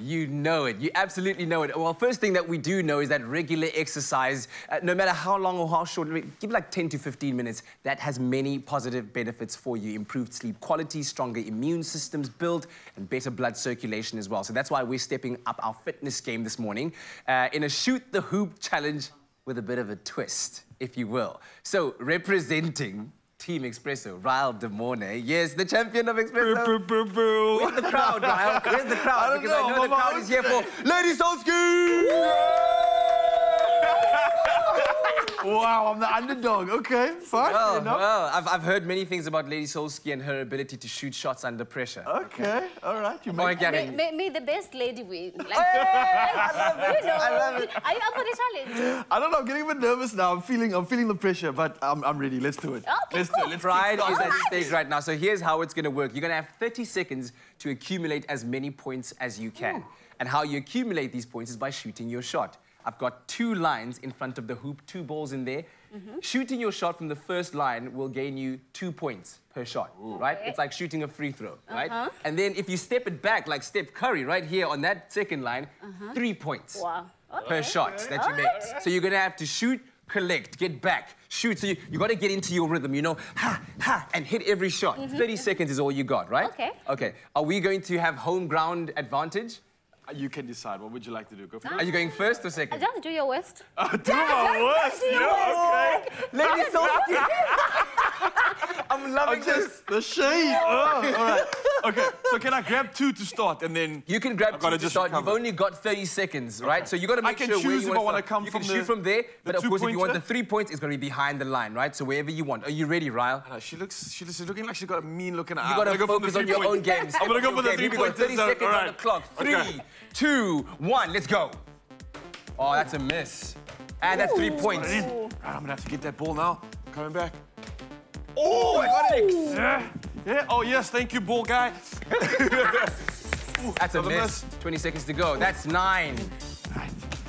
You know it. You absolutely know it. Well, first thing that we do know is that regular exercise, uh, no matter how long or how short, give like 10 to 15 minutes, that has many positive benefits for you. Improved sleep quality, stronger immune systems build, and better blood circulation as well. So that's why we're stepping up our fitness game this morning uh, in a shoot the hoop challenge with a bit of a twist, if you will. So representing Team Expresso, Ryle De Morny. Yes, the champion of Expresso. Boo, boo, boo. Where's the crowd, Ryle? Where's the crowd? I don't because know, I know the crowd is here for Lady Solski! Wow, I'm the underdog. Okay, fine. Well, well, I've, I've heard many things about Lady Solski and her ability to shoot shots under pressure. Okay, all right. You Come on, make Gary. May, may, may the best lady win. Like, I love it. you know, I love it. Are you up for the challenge? I don't know. I'm getting a bit nervous now. I'm feeling, I'm feeling the pressure, but I'm, I'm ready. Let's do it. Okay, Let's do it. Let's Pride is at stake right now. So here's how it's going to work. You're going to have 30 seconds to accumulate as many points as you can. And how you accumulate these points is by shooting your shot. I've got two lines in front of the hoop, two balls in there. Shooting your shot from the first line will gain you two points per shot, right? It's like shooting a free throw, uh-huh. right? And then if you step it back like Steph Curry right here on that second line, uh-huh. three points Wow. per Okay. shot that you make. So you're gonna have to shoot, collect, get back, shoot. So you, you gotta get into your rhythm, you know, ha, ha, and hit every shot. Mm-hmm. 30 seconds is all you got, right? Okay. Okay. Are we going to have home ground advantage? Uh, you can decide. What would you like to do? Go for Are you going first or second? Just do your worst. it. Oh, do my worst. do your Yeah, okay. Lady Sophie! I'm loving I'm this. just the shade. Oh, all right. Okay. So can I grab two to start and then? You can grab I've two to just start. You've only got 30 seconds, right? So you got to I make can sure where choose you if I wanna wanna start. come You from can shoot from there, but of course, if you want the three points, it's going to be behind the line, right? So wherever you want. Are you ready, Ryle? Uh, She looks. She looks looking like she's got a mean looking eye. You gotta I'm gonna go for the focus on your three-point. own games. I'm gonna go for the three We've got point. 30 seconds on the clock. Three, Okay. two, one. Let's go. Oh, that's a miss. And that's three points. Right, I'm gonna have to get that ball now. Coming back. Oh, I got it. Yeah. Yeah. Oh yes, thank you, ball guy. That's a Another miss. 20 seconds to go. That's nine.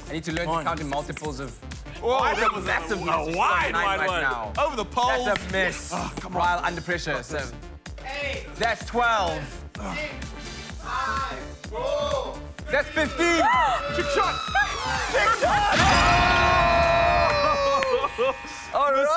I need to learn Come to count in multiples of. Oh, that's that a- was that's a a, miss. a She's wide, got wide right one. now. Over the pole. That's a miss. Oh, come on. While under pressure. So. That's 12. That's 15. Trick shot. All right.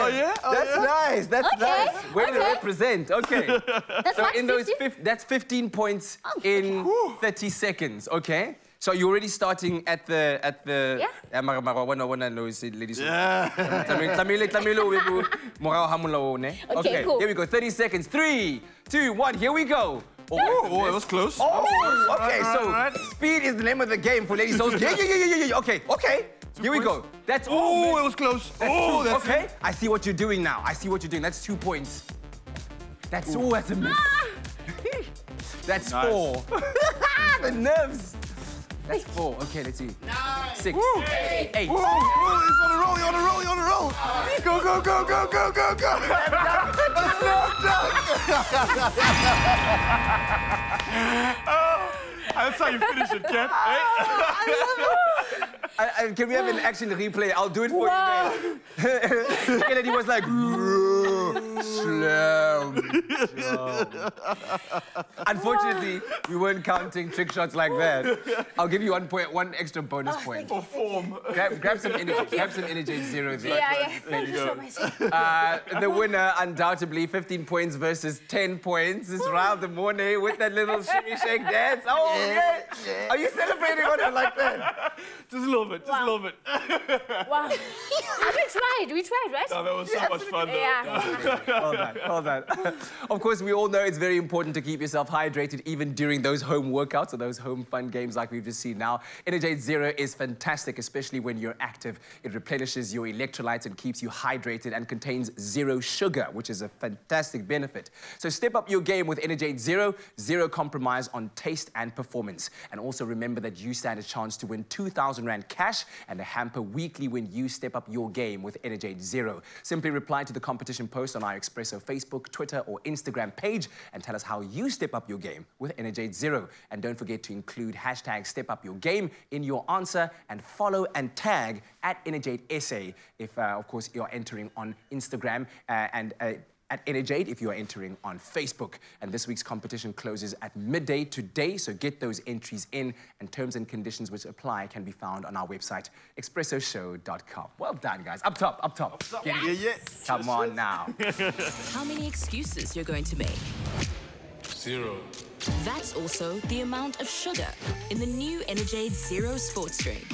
Oh, yeah? Oh, that's yeah? nice. That's Okay, nice. Way to okay. represent. Okay. That's so what, in those 50? fif- that's 15 points Oh, in 30 seconds. Okay. So you're already starting at the at the. Yeah. Mara- mara, wana- wana, no, is it, ladies. Yeah. Tlamehile- tlamehile- tlamehile o be bo- morago ga molao, ne? Okay, cool. Here we go. 30 seconds. Three, two, one. Here we go. Oh, Oh, oh, that was close. Oh, okay. Alright, so alright. speed is the name of the game for Lady Souls. Yeah, yeah, yeah, yeah, yeah, yeah. Okay, okay. Here we go. That's Oh, oh, it was close. that's Oh, two. that's okay. I see what you're doing now. I see what you're doing. That's two points. That's oh, that's a miss. that's Nice. four. the nerves. That's four. Okay, let's see. Six. Eight. Oh, oh, it's on a roll, you're on a roll, you're on a roll. Go, go, go, go, go, go, go. Oh, That's how you finish it, Ken. Hey? I, I, can we have an action replay? I'll do it for Wow. you. Then. Kennedy was like, slam. Unfortunately, we weren't counting trick shots like that. I'll give you one point, one extra bonus point. For form. Grab, grab some energy. Grab some energy zero there. Yeah, yeah. Thank you so much. Uh, the winner, undoubtedly, 15 points versus 10 points, is Ryle De Morny with that little shimmy shake dance. Oh, yeah. Are you celebrating on it like that? Just a little bit, just a Wow. little bit. Wow. we tried, we tried, right? Oh, that was so much fun, though. Yeah. Hold that, hold that. of course, we all know it's very important to keep yourself hydrated even during those home workouts or those home fun games like we've just seen now. Energade Zero is fantastic, especially when you're active. It replenishes your electrolytes and keeps you hydrated and contains zero sugar, which is a fantastic benefit. So step up your game with Energade Zero, zero compromise on taste and performance. And also remember that you stand a chance to win 2,000 Rand cash and a hamper weekly when you step up your game with Energade Zero. Simply reply to the competition post on our Expresso Facebook, Twitter, or Instagram page and tell us how you step up your game with Energade Zero. And don't forget to include hashtag step up your game in your answer and follow and tag at Energade SA if, uh, of course, you're entering on Instagram. Uh, and uh, at Energade if you are entering on Facebook. And this week's competition closes at midday today, so get those entries in, and terms and conditions which apply can be found on our website, expressoshow.com. Well done, guys. Up top, up top. Up Get it. Yeah, yeah. Come on now. How many excuses you're going to make? Zero. That's also the amount of sugar in the new Energade Zero Sports Drink.